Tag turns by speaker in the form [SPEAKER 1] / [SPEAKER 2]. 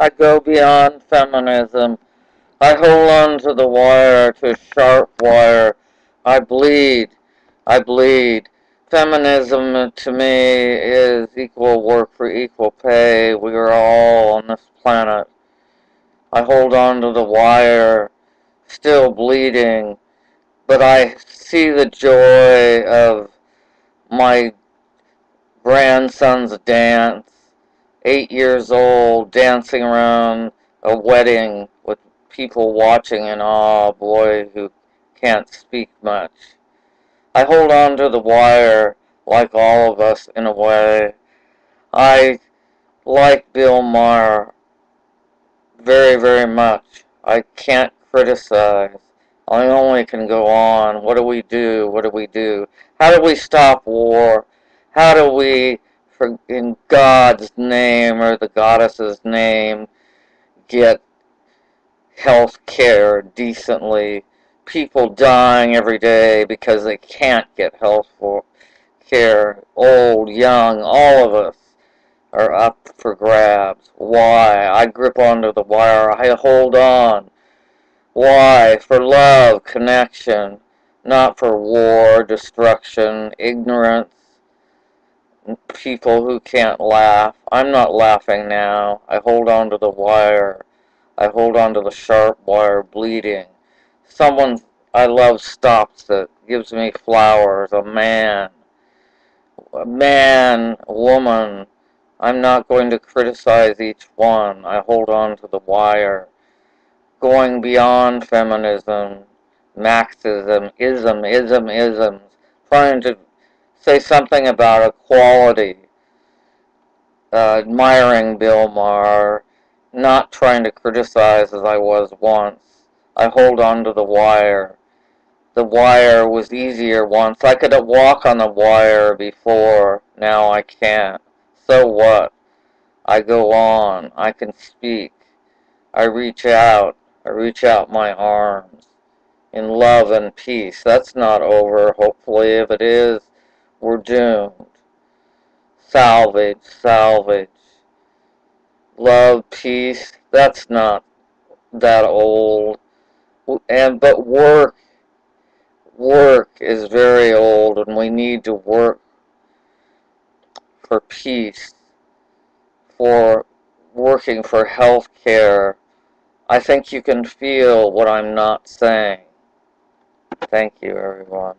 [SPEAKER 1] I go beyond feminism. I hold on to the wire, to sharp wire. I bleed. I bleed. Feminism to me is equal work for equal pay. We are all on this planet. I hold on to the wire, still bleeding, but I see the joy of my grandson's dance, eight years old, dancing around a wedding with people watching in awe, a boy who can't speak much. I hold on to the wire like all of us in a way. I like Bill Maher very, very much. I can't criticize. I only can go on. What do we do? What do we do? How do we stop war? How do we, for, in God's name or the goddess's name, get health care decently? People dying every day because they can't get health care. Old, young, all of us are up for grabs. Why? I grip onto the wire. I hold on. Why? For love, connection, not for war, destruction, ignorance, people who can't laugh. I'm not laughing now. I hold on to the wire. I hold on to the sharp wire bleeding. Someone I love stops it, gives me flowers, a man. A man, a woman. I'm not going to criticize each one. I hold on to the wire. Going beyond feminism, Marxism, ism, ism, isms. Trying to say something about equality, uh, admiring Bill Maher, not trying to criticize as I was once. I hold on to the wire. The wire was easier once. I could walk on the wire before. Now I can't. So what? I go on. I can speak. I reach out. I reach out my arms. In love and peace. That's not over, hopefully. If it is, we're doomed. Salvage, salvage. Love, peace, that's not that old. And but work, work is very old and we need to work for peace, for working for health care. I think you can feel what I'm not saying. Thank you, everyone.